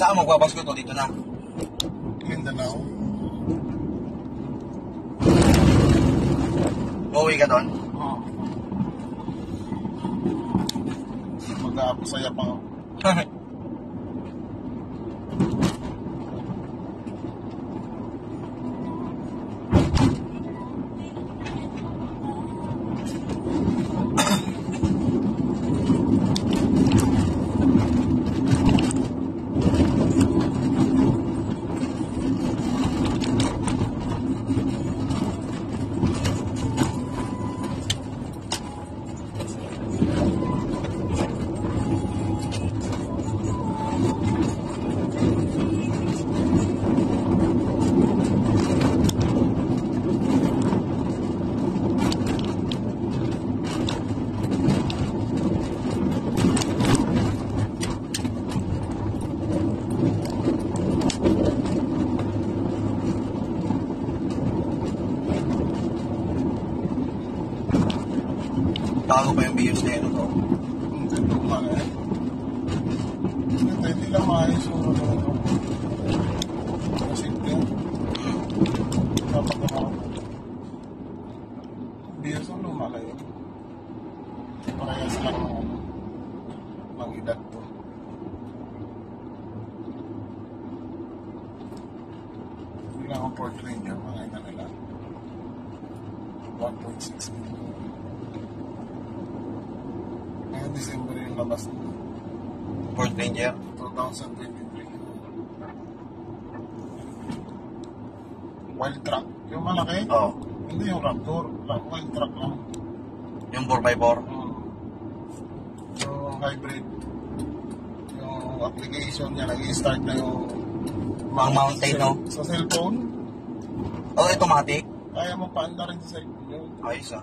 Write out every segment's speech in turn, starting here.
Saan magbabasko to? Dito na. Mindanao. Uuwi ka doon? Oo. Mag-aapasaya pa ako. Bago pa yung bios na. No? Hindi lang maayos yung ano ano. Kasi ito. Dapat na ako. Biyos ang luma na yun. Parehas lang ng ano. Ng edad to. Hindi lang ang Ford Ranger. Makita nila. 1.6 million. December yung labas. Ford Ranger. 2023. Wild truck. Yung malaki? Oo. Hindi yung Raptor. Wild truck lang. Yung 4x4. Mm. Yung hybrid. Yung application niya, nag-i-start na yung Ang mountain, no? Sa cellphone, Oh, automatic. kaya mo paanda rin sa cellphone. Ayos ah.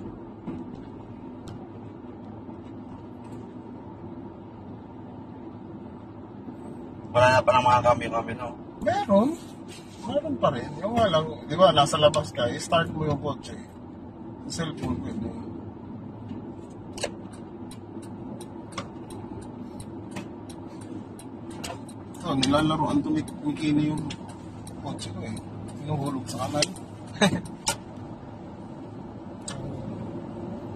Wala na pa ng mga kambyo-kambyo, no? Meron. Meron pa rin. Yung nga lang, di ba, nasa labas ka, i-start mo yung kotse. Sa cellphone pwede. Ito, nilalaroan to ni Mikini yung kotse ko eh. Pinuhulog sa kanal.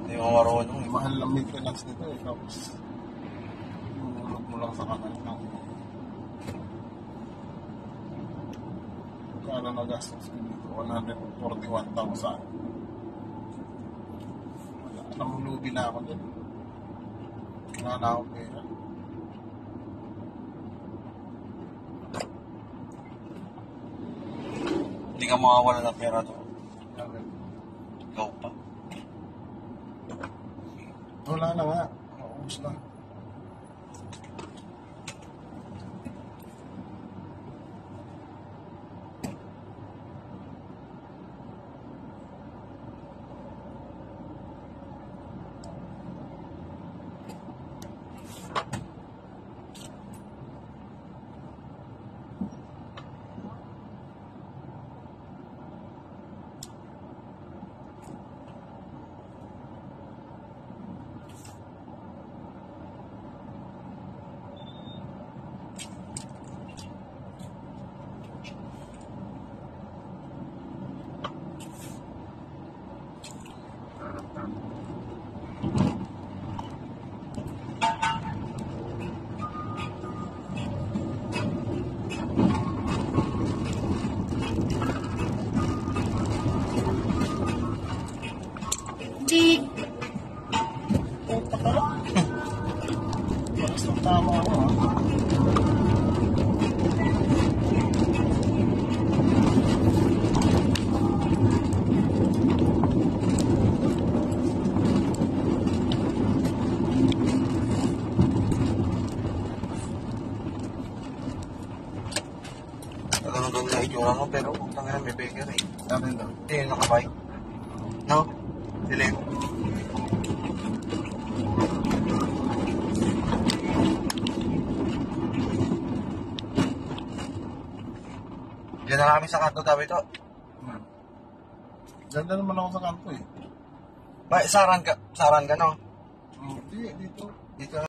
Hindi mo marunong. Mahal lang maintenance nito eh. Tapos, pinuhulog mo lang sa kanal ng na gastos ko dito? 141,000. Wala. Namulubi na ako dun. Wala na akong pera. Hindi ka makawala ng pera to. Ikaw pa. Wala na nga. Na itsura mo, pero kung tanga may baker eh. Akin daw. Hindi, nakabike. No? lên Diyan na kami sa kanto tabi to. Hmm. Ganda naman ako sa kanto eh. May saran ka, saran ka no? Hindi, dito. Dito